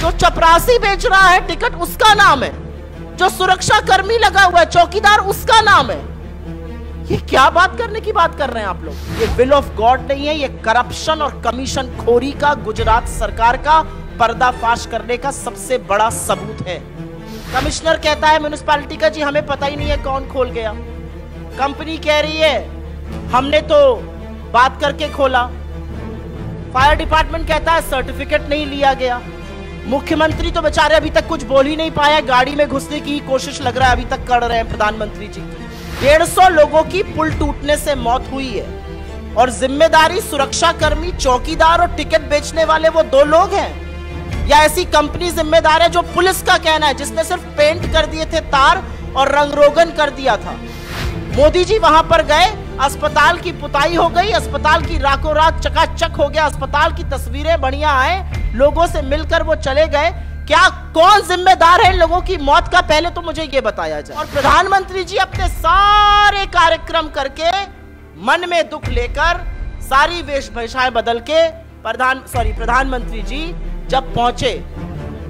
जो चपरासी बेच रहा है, टिकट उसका नाम है। जो सुरक्षा कर्मी लगा हुआ है, चौकीदार, उसका नाम है। ये क्या बात करने की बात कर रहे हैं आप लोग? ये विल ऑफ़ गॉड नहीं है, ये करप्शन और कमीशन खोरी का, गुजरात सरकार का पर्दाफाश करने का सबसे बड़ा सबूत है। कमिश्नर कहता है म्यूनिसपैलिटी का जी, हमें पता ही नहीं है कौन खोल गया। कंपनी कह रही है, हमने तो बात करके खोला। फायर डिपार्टमेंट कहता है सर्टिफिकेट नहीं लिया गया। मुख्यमंत्री तो बेचारे अभी तक कुछ बोल ही नहीं पाया गाड़ी में घुसने की कोशिश लग रहा है, अभी तक कर रहे हैं प्रधानमंत्री जी। डेढ़ सौ लोगों की पुल टूटने से मौत हुई है। और ज़िम्मेदारी सुरक्षा कर्मी चौकीदार और टिकट बेचने वाले वो दो लोग हैं। या ऐसी कंपनी जिम्मेदार है जो पुलिस का कहना है, जिसने सिर्फ़ पेंट कर दिए थे तार और रंगरोगन कर दिया था। मोदी जी वहाँ पर गए, अस्पताल की पुताई हो गई, अस्पताल की रातों रात चकाचक हो गया, अस्पताल की तस्वीरें बढ़िया आए, लोगों से मिलकर वो चले गए। क्या कौन जिम्मेदार है लोगों की मौत का? पहले तो मुझे ये बताया जाए। और प्रधानमंत्री जी अपने सारे कार्यक्रम करके मन में दुख लेकर सारी वेशभूषाएँ बदल के प्रधान सॉरी प्रधानमंत्री जी जब पहुँचे,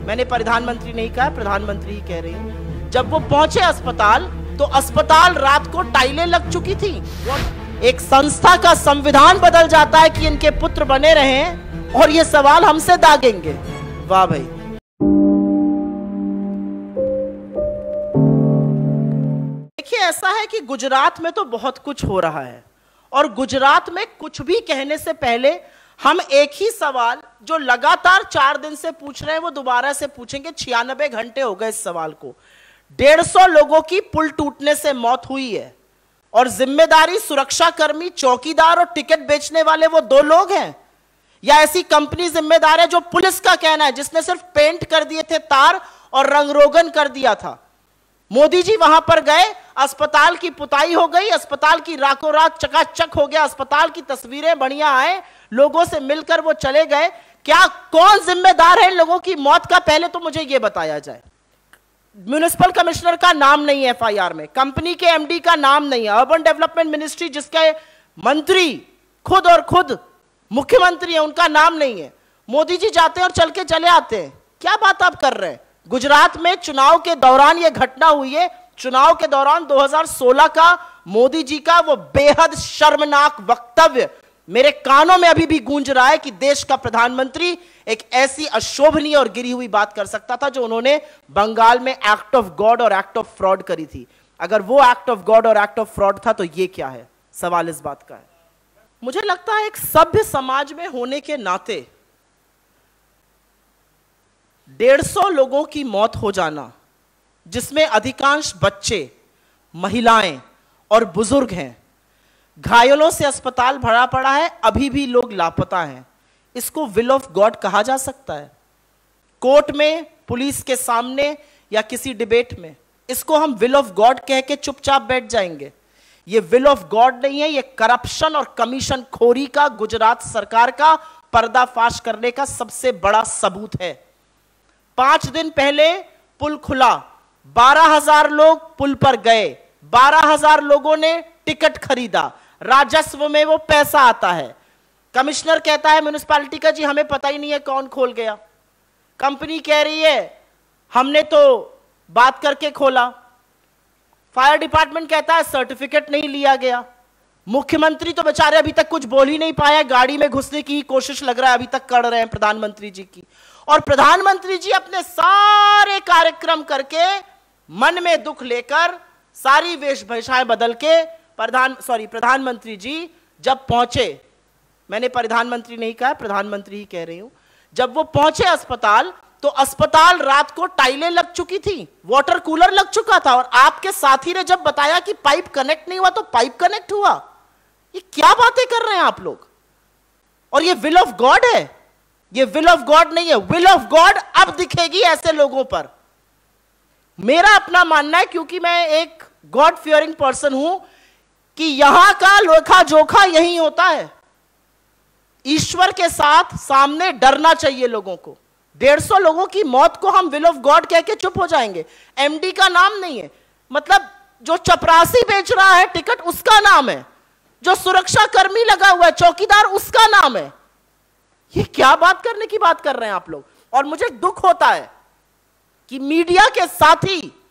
मैंने प्रधानमंत्री नहीं कहा, प्रधानमंत्री ही कह रही जब वो पहुँचे अस्पताल तो अस्पताल रात को टाइलें लग चुकी थी। एक संस्था का संविधान बदल जाता है कि इनके पुत्र बने रहे और ये सवाल हमसे दागेंगे। वाह भाई। देखिए, ऐसा है कि गुजरात में तो बहुत कुछ हो रहा है और गुजरात में कुछ भी कहने से पहले हम एक ही सवाल जो लगातार चार दिन से पूछ रहे हैं, वो दोबारा से पूछेंगे। छियानबे घंटे हो गए इस सवाल को। डेढ़ सौ लोगों की पुल टूटने से मौत हुई है। और ज़िम्मेदारी सुरक्षा कर्मी चौकीदार और टिकट बेचने वाले वो दो लोग हैं। या ऐसी कंपनी जिम्मेदार है जो पुलिस का कहना है, जिसने सिर्फ़ पेंट कर दिए थे तार और रंगरोगन कर दिया था। मोदी जी वहाँ पर गए, अस्पताल की पुताई हो गई, अस्पताल की रातों रात चकाचक हो गया, अस्पताल की तस्वीरें बढ़िया आए, लोगों से मिलकर वो चले गए। क्या कौन जिम्मेदार है लोगों की मौत का? पहले तो मुझे ये बताया जाए। म्यूनिसिपल कमिश्नर का नाम नहीं है एफआईआर में। कंपनी के एमडी का नाम नहीं है। अर्बन डेवलपमेंट मिनिस्ट्री जिसके मंत्री खुद और खुद मुख्यमंत्री है, उनका नाम नहीं है। मोदी जी जाते हैं और चल के चले आते हैं। क्या बात आप कर रहे हैं? गुजरात में चुनाव के दौरान यह घटना हुई है। चुनाव के दौरान 2016 का मोदी जी का वो बेहद शर्मनाक वक्तव्य मेरे कानों में अभी भी गूंज रहा है कि देश का प्रधानमंत्री एक ऐसी अशोभनीय और गिरी हुई बात कर सकता था जो उन्होंने बंगाल में एक्ट ऑफ़ गॉड और एक्ट ऑफ़ फ्रॉड करी थी। अगर वो एक्ट ऑफ़ गॉड और एक्ट ऑफ़ फ्रॉड था तो ये क्या है? सवाल इस बात का है। मुझे लगता है एक सभ्य समाज में होने के नाते डेढ़ सौ लोगों की मौत हो जाना, जिसमें अधिकांश बच्चे, महिलाएँ और बुज़ुर्ग हैं, घायलों से अस्पताल भरा पड़ा है, अभी भी लोग लापता हैं। इसको विल ऑफ़ गॉड कहा जा सकता है। कोर्ट में पुलिस के सामने या किसी डिबेट में, इसको हम विल ऑफ़ गॉड कह के चुपचाप बैठ जाएँगे। ये विल ऑफ़ गॉड नहीं है, ये करप्शन और कमीशन खोरी का, गुजरात सरकार का पर्दाफाश करने का सबसे बड़ा सबूत है। पाँच दिन पहले पुल खुला, बारह हज़ार लोग पुल पर गए, बारह हज़ार लोगों ने टिकट खरीदा। राजस्व में वो पैसा आता है। कमिश्नर कहता है म्यूनिसपैलिटी का जी, हमें पता ही नहीं है कौन खोल गया। कंपनी कह रही है, हमने तो बात करके खोला। फायर डिपार्टमेंट कहता है सर्टिफिकेट नहीं लिया गया। मुख्यमंत्री तो बेचारे अभी तक कुछ बोल ही नहीं पाया गाड़ी में घुसने की कोशिश लग रहा है, अभी तक कर रहे हैं प्रधानमंत्री जी की। और प्रधानमंत्री जी अपने सारे कार्यक्रम करके मन में दुख लेकर सारी वेशभूषाएँ बदल के प्रधान सॉरी प्रधानमंत्री जी जब पहुँचे मैंने प्रधानमंत्री नहीं कहा, प्रधानमंत्री ही कह रही हूँ। जब वो पहुँचे अस्पताल तो अस्पताल रात को टाइलें लग चुकी थी, वाटर कूलर लग चुका था, और आपके साथी ने जब बताया कि पाइप कनेक्ट नहीं हुआ तो पाइप कनेक्ट हुआ। ये क्या बातें कर रहे हैं आप लोग? और ये विल ऑफ़ गॉड है। ये विल ऑफ़ गॉड नहीं है। विल ऑफ़ गॉड अब दिखेगी ऐसे लोगों पर। मेरा अपना मानना है, क्योंकि मैं एक गॉड फियरिंग पर्सन हूँ, कि यहाँ का लोखा जोखा यही होता है। ईश्वर के साथ सामने डरना चाहिए लोगों को। डेढ़ सौ लोगों की मौत को हम विल ऑफ़ गॉड कह के चुप हो जाएँगे। एमडी का नाम नहीं है। मतलब जो चपरासी बेच रहा है टिकट, उसका नाम है। जो सुरक्षा कर्मी लगा हुआ है, चौकीदार, उसका नाम है। ये क्या बात करने की बात कर रहे हैं आप लोग? और मुझे दुख होता है कि मीडिया के साथी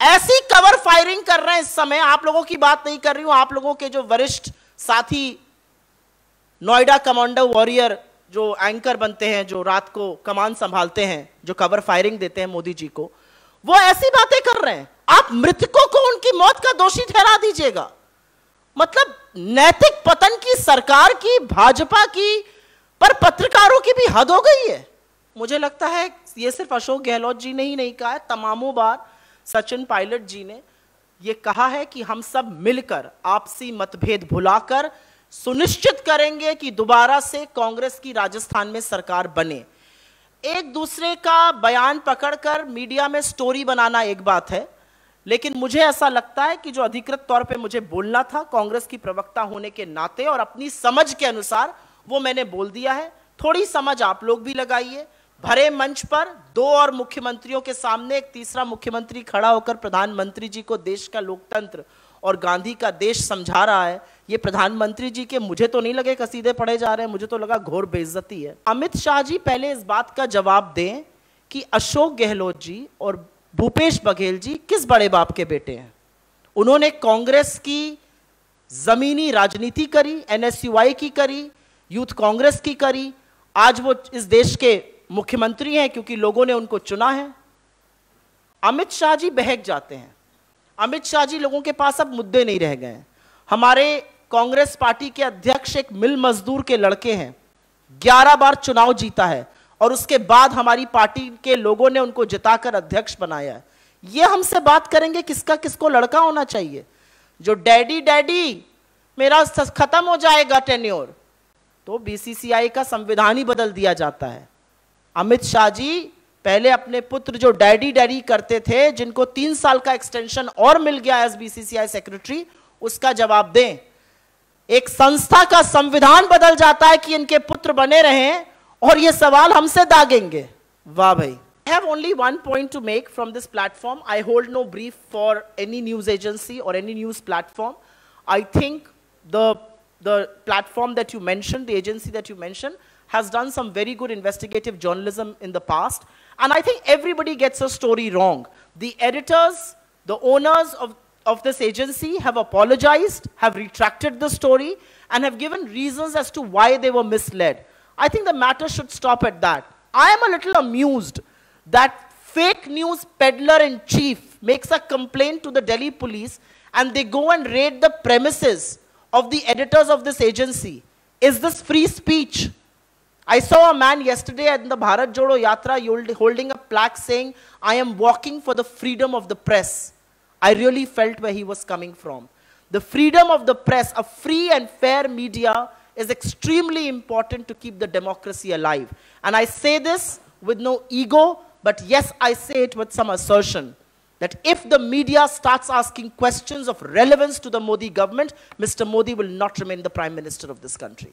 ऐसी कवर फायरिंग कर रहे हैं। इस समय आप लोगों की बात नहीं कर रही हूँ। आप लोगों के जो वरिष्ठ साथी नोएडा कमांडो वॉरियर जो एंकर बनते हैं, जो रात को कमान संभालते हैं, जो कवर फायरिंग देते हैं मोदी जी को, वो ऐसी बातें कर रहे हैं। आप मृतकों को उनकी मौत का दोषी ठहरा दीजिएगा। मतलब नैतिक पतन की सरकार की, भाजपा की, पर पत्रकारों की भी हद हो गई है। मुझे लगता है ये सिर्फ़ अशोक गहलोत जी ने ही नहीं कहा है, तमामों बार सचिन पायलट जी ने ये कहा है कि हम सब मिलकर आपसी मतभेद भुलाकर सुनिश्चित करेंगे कि दोबारा से कांग्रेस की राजस्थान में सरकार बने। एक दूसरे का बयान पकड़कर मीडिया में स्टोरी बनाना एक बात है, लेकिन मुझे ऐसा लगता है कि जो अधिकृत तौर पे मुझे बोलना था, कांग्रेस की प्रवक्ता होने के नाते और अपनी समझ के अनुसार वो मैंने बोल दिया है। थोड़ी समझ आप लोग भी लगाइए। भरे मंच पर दो और मुख्यमंत्रियों के सामने एक तीसरा मुख्यमंत्री खड़ा होकर प्रधानमंत्री जी को देश का लोकतंत्र और गांधी का देश समझा रहा है, ये प्रधानमंत्री जी के मुझे तो नहीं लगे कसीदे पढ़े जा रहे हैं, मुझे तो लगा घोर बेइज्जती है। अमित शाह जी, पहले इस बात का जवाब दें कि अशोक गहलोत जी और भूपेश बघेल जी किस बड़े बाप के बेटे हैं? उन्होंने कांग्रेस की जमीनी राजनीति करी, एनएसयूआई की करी, यूथ कांग्रेस की करी। आज वो इस देश के मुख्यमंत्री हैं क्योंकि लोगों ने उनको चुना है। अमित शाह जी बहक जाते हैं। अमित शाह जी लोगों के पास अब मुद्दे नहीं रह गए हमारे कांग्रेस पार्टी के अध्यक्ष एक मिल मजदूर के लड़के हैं। ग्यारह बार चुनाव जीता है और उसके बाद हमारी पार्टी के लोगों ने उनको जिताकर अध्यक्ष बनाया है। ये हमसे बात करेंगे किसका किसको लड़का होना चाहिए। जो डैडी डैडी, मेरा खत्म हो जाएगा टेन्योर तो बीसीसीआई का संविधान ही बदल दिया जाता है। अमित शाह जी पहले अपने पुत्र जो डैडी डैडी करते थे जिनको तीन साल का एक्सटेंशन और मिल गया एस बीसीसीआई सेक्रेटरी उसका जवाब दें एक संस्था का संविधान बदल जाता है कि इनके पुत्र बने रहें और ये सवाल हमसे दागेंगे वाह भाई I have only one point to make from this platform. I hold no brief for any news agency or any news platform. I think the, the platform that you mentioned, the agency that you mentioned, has done some very good investigative journalism in the past. And I think everybody gets a story wrong. The editors, the owners of, of this agency have apologized, have retracted the story, and have given reasons as to why they were misled. I think the matter should stop at that. I am a little amused that fake news peddler in chief makes a complaint to the Delhi police and they go and raid the premises of the editors of this agency. Is this free speech? I saw a man yesterday at the Bharat Jodo Yatra holding a plaque saying, I am walking for the freedom of the press. I really felt where he was coming from. The freedom of the press, a free and fair media, is extremely important to keep the democracy alive. And I say this with no ego, but yes, I say it with some assertion that if the media starts asking questions of relevance to the Modi government, Mr. Modi will not remain the Prime Minister of this country.